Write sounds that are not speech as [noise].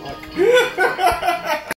fuck. [laughs]